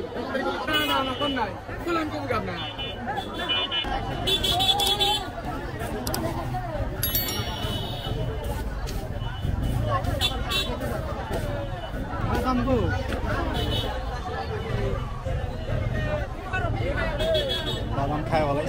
嗯好的好的嗯好的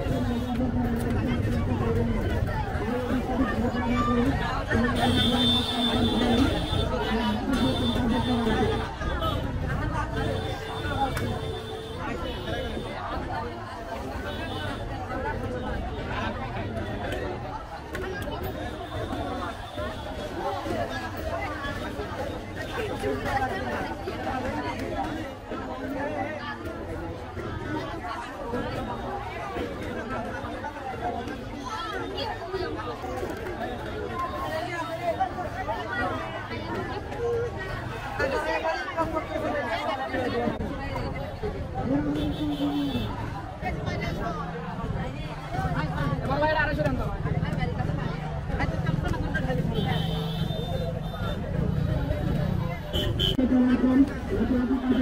好 Terima kasih. Ich bin der Mann, der